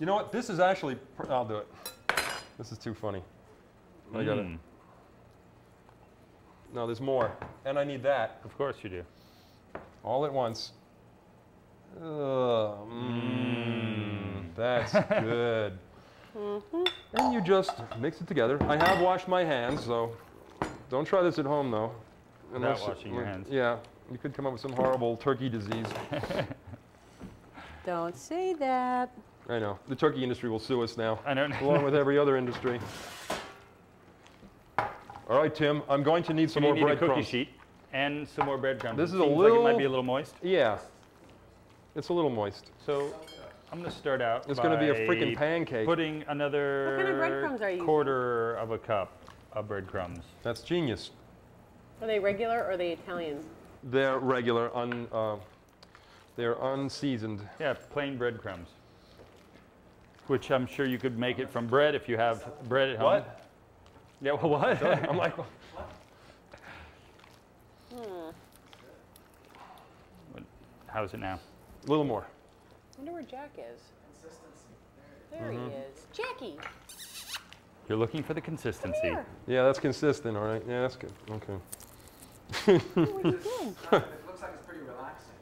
You know what? This is actually, pr- I'll do it. This is too funny. I got it. Mm, No, there's more. And I need that Of course you do. all at once. Ugh, mm, that's good. Mm -hmm. And you just mix it together. I have washed my hands, so don't try this at home though. Without washing your hands. Yeah, you could come up with some horrible turkey disease. Don't say that. I know. The turkey industry will sue us now, I don't along with every other industry. All right, Tim, I'm going to need some you more need a cookie breadcrumbs. sheet and some more breadcrumbs. This It is a seems like it might be a little moist. Yeah, it's a little moist. So I'm going to start out. It's going to be a freaking pancake. Putting another What kind of are you using? quarter of a cup of breadcrumbs. That's genius. Are they regular or are they Italian? They're regular, un, uh, they're unseasoned. Yeah, plain breadcrumbs. Which I'm sure you could make it from bread if you have bread at home. What? Yeah, well, what? I'm like, hmm. How's it now? a little more. I wonder where Jack is. Consistency. There he mm-hmm. is. Jackie. You're looking for the consistency. Yeah, that's consistent, all right. Yeah, that's good. Okay. What are you doing? It looks like it's pretty relaxing.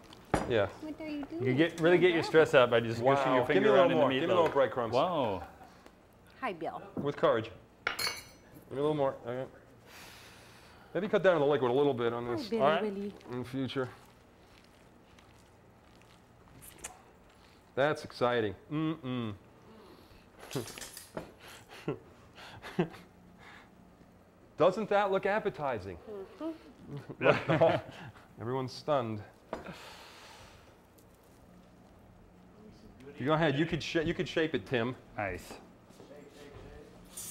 Yeah. What are you doing? You get really get your stress out by just pushing your Give me finger a around little in more. the Give meatloaf. me a little breadcrumbs. Whoa. Hi, Bill. With courage. Give me a little more. Okay. Maybe cut down on the liquid a little bit on Hi, this Billy All right. Willy. in the future. That's exciting. Mm-mm. Doesn't that look appetizing? Mm-hmm. Everyone's stunned. You go ahead. You could sh- you could shape it, Tim. Nice.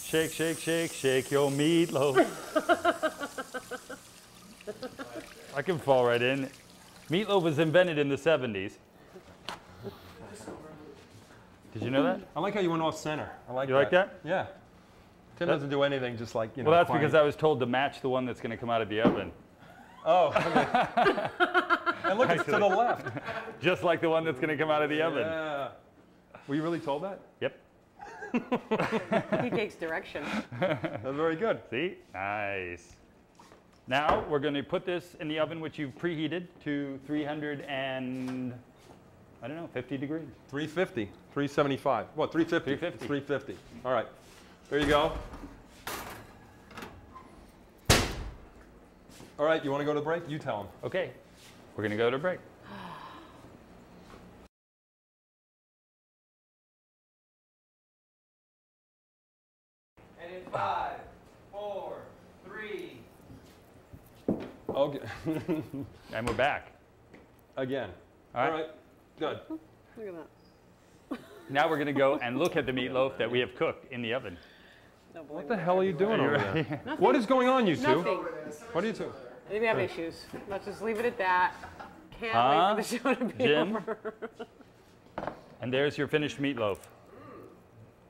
Shake, shake, shake, shake your meatloaf. I can fall right in. Meatloaf was invented in the 70s. Did you know that? I like how you went off center. I like You that. like that? Yeah. Tim That- doesn't do anything, just like you know. Well, that's quiet. because I was told to match the one that's going to come out of the oven. Oh, okay. and look, it's to the left. Just like the one that's going to come out of the oven. Yeah. Were you really told that? Yep. He takes direction. That's very good. See? Nice. Now we're going to put this in the oven, which you've preheated to 300 and I don't know, 50 degrees. 350, 375. What, 350? 350. 350. All right. There you go. All right, you want to go to break? You tell them. Okay, we're going to go to break. And in five, four, three. Okay. And we're back. Again. All right. All right. Good. Look at that. Now we're going to go and look at the meatloaf that we have cooked in the oven. Don't What the hell are you doing over ready? there? What is going on, you two? Nothing. What are you two? I think we have issues. Let's just leave it at that. Can't Huh? wait for the show to be Jim? over. And there's your finished meatloaf.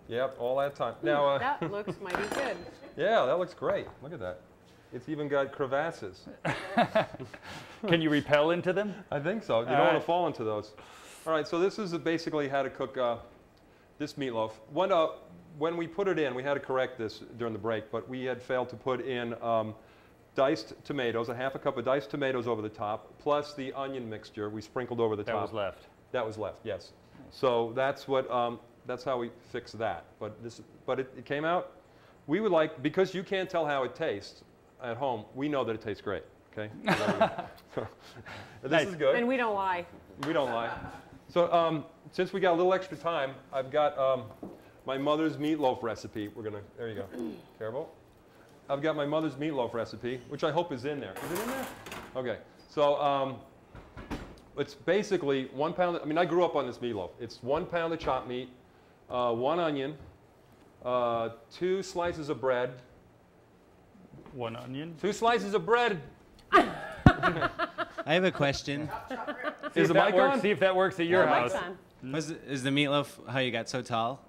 Yep, all that time. Now, uh, That looks mighty good. yeah, that looks great. Look at that. It's even got crevasses. Can you repel into them? I think so. You don't All want to fall into those. All right, so this is basically how to cook uh, this meatloaf. When, uh, when we put it in, we had to correct this during the break, but we had failed to put in um, diced tomatoes, a half a cup of diced tomatoes over the top, plus the onion mixture we sprinkled over the That top. That was left. That was left, yes. So that's what, um, that's how we fix that. But this, but it, it came out. We would like, because you can't tell how it tastes at home, we know that it tastes great. Okay. So, this Nice. is good. And we don't lie. We don't lie. So um, since we got a little extra time, I've got um, my mother's meatloaf recipe. We're gonna, there you go. Careful. I've got my mother's meatloaf recipe, which I hope is in there. Is it in there? Okay. So um, it's basically one pound. I mean, I grew up on this meatloaf. It's one pound of chopped meat, uh, one onion, uh, two slices of bread, One onion. two slices of bread. I have a question. See Is if the that mic works, on? See if that works at your No, house. mic's on. Was is the meatloaf how you got so tall?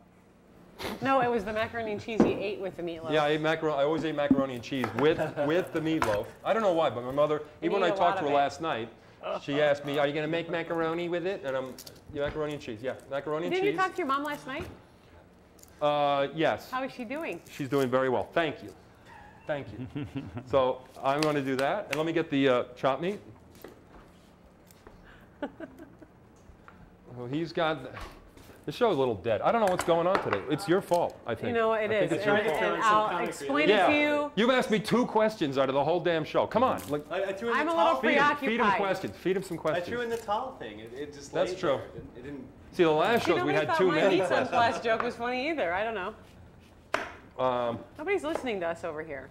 No, it was the macaroni and cheese you ate with the meatloaf. Yeah, I ate macaroni. I always ate macaroni and cheese with with the meatloaf. I don't know why, but my mother, even when eat I a talked to her of it. last night, she asked me, "Are you going to make macaroni with it?" And I'm, yeah, macaroni and cheese. Yeah, macaroni and Didn't you cheese. talk to your mom last night? Uh, yes. How is she doing? She's doing very well. Thank you. Thank you. so I'm going to do that. And let me get the uh, chopped meat. oh, he's got. The show's a little dead. I don't know what's going on today. It's your fault, I think. You know, it I think is. it's your And, fault. and I'll explain it yeah. to you. You've asked me two questions out of the whole damn show. Come on. Like, I, I threw in I'm the a towel. little feed him, feed him questions. Feed him some questions. I questions. threw in the towel thing. It, it just That's true. It didn't- It didn't. See, the last show shows we nobody had thought too my many pizza questions. plus joke was funny either. I don't know. Um, Nobody's listening to us over here.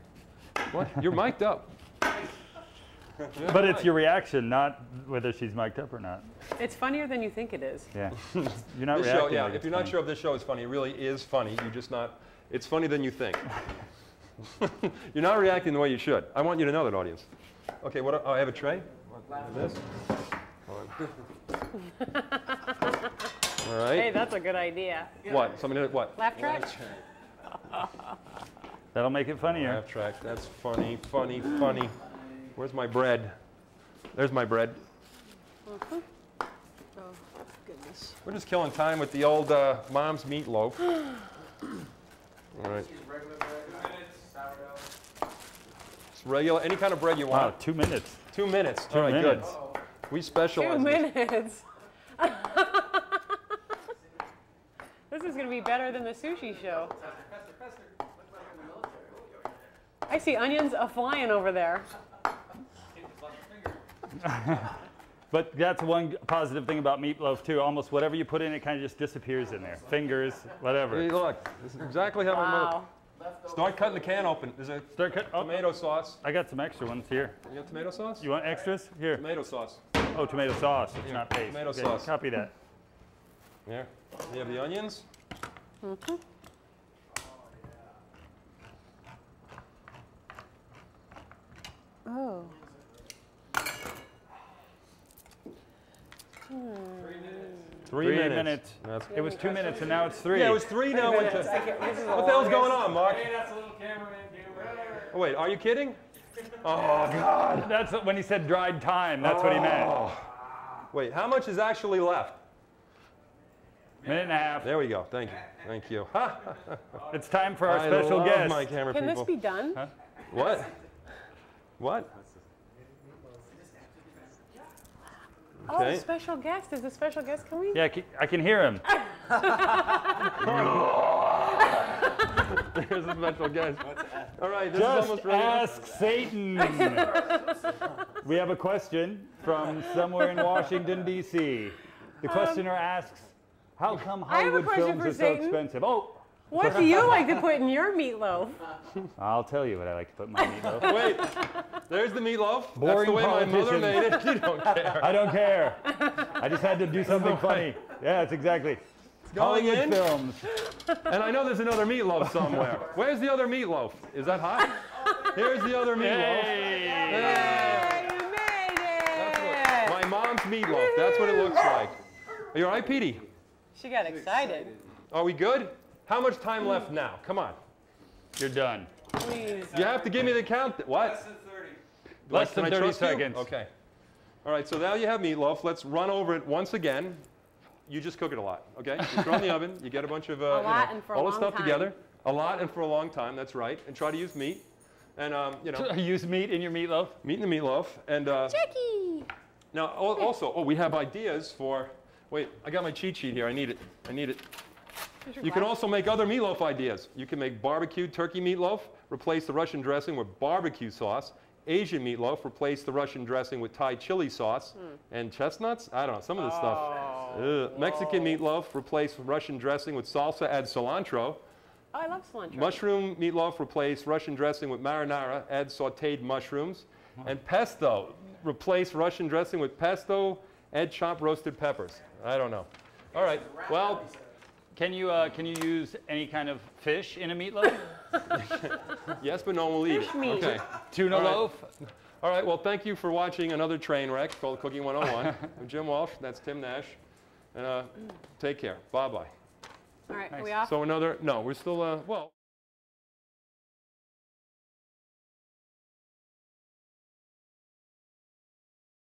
what? You're mic'd up. But it's your reaction, not whether she's mic'd up or not. It's funnier than you think it is. Yeah. You're not This show, reacting. yeah. like If it's you're not sure if this show is funny, it really is funny. You're just not. It's funny than you think. you're not reacting the way you should. I want you to know that, audience. Okay. What? Oh, I have a tray. What, This. Hold on. All Hey, that's a good idea. What? Somebody did what? Laugh track? That'll make it funnier. Laugh track. That's funny, funny, funny. Where's my bread? There's my bread. Oh, goodness. We're just killing time with the old uh, mom's meatloaf. All right. Use regular bread, two minutes, sourdough. It's regular, any kind of bread you want. Wow, want. two minutes. Two minutes. Two All right, minutes. good. We specialize. Two in this. minutes. this is going to be better than the sushi show. I see onions a flying over there. But that's one positive thing about meatloaf too. Almost whatever you put in, it kind of just disappears in there. Fingers, whatever. Hey, look, this is exactly how my mother. Wow. Start cutting the can open. There's a Start cut. Oh, tomato sauce. I got some extra ones here. You got tomato sauce? You want extras? Here. Tomato sauce. Oh, tomato sauce. It's Here, not paste. tomato Okay, sauce. Copy that. There. You have the onions. Mm-hmm. Oh. Three, Three minutes. minutes. That's It was two minutes and now it's three. Yeah, it was three. Now it went to. Get- What the hell's going on, Mark? Hey, that's a little cameraman. Oh, wait, are you kidding? Oh God. That's when he said dried time. That's what he meant. Oh. Wait, how much is actually left? Minute and a half. There we go. Thank you. Thank you. It's time for our I special love guest. my camera Can people. this be done? Huh? What? What? Oh, Okay. special guest. Is a special guest coming? Yeah, I can- I can hear him. There's a special guest. All right, this is almost ready. ask Satan. we have a question from somewhere in Washington, D.C. The questioner asks, How come Um, I have a Hollywood films for are so Satan. expensive? Oh, What do you like to put in your meatloaf? I'll tell you what I like to put in my meatloaf. Wait, there's the meatloaf. That's the way my mother made it. You don't care. I don't care. I just had to do something funny. Yeah, that's exactly. going Hollywood in. films. And I know there's another meatloaf somewhere. Where's the other meatloaf? Is that hot? Here's the other meatloaf. Hey! Hey, you made it! what- my mom's meatloaf. That's what it looks like. Are you all right, Petey? She got excited. Are we good? How much time left now? Come on. You're done. Please. You have to give me the count. What? Less than 30. Less than 30 trust you? seconds. Okay. All right, so now you have meatloaf. Let's run over it once again. You just cook it a lot, okay? You throw it in the oven. You get a bunch of uh, A you know, and for a all the stuff time. together. A lot and for a long time. That's right. And try to use meat. And um, you know, Use meat in your meatloaf? meat in the meatloaf. And uh, Jackie! now also, oh, we have ideas for. Wait, I got my cheat sheet here. I need it. I need it. You can also make other meatloaf ideas. You can make barbecued turkey meatloaf, replace the Russian dressing with barbecue sauce. Asian meatloaf, replace the Russian dressing with Thai chili sauce. Hmm. And chestnuts? I don't know, some of this stuff. Oh. Ugh. Mexican meatloaf, replace Russian dressing with salsa, add cilantro. Oh, I love cilantro. Mushroom meatloaf, replace Russian dressing with marinara, add sauteed mushrooms. And pesto, replace Russian dressing with pesto, add chopped roasted peppers. I don't know. All right, well, Can you, uh, can you use any kind of fish in a meatloaf? yes, but no one will eat Fish it. meat. Okay. Tuna All right. loaf? All right, well, thank you for watching another train wreck called Cooking 101. I'm Jim Walsh, that's Tim Nash. And uh, take care. Bye-bye. All right, are Nice. we off? So another, no, we're still, uh, well.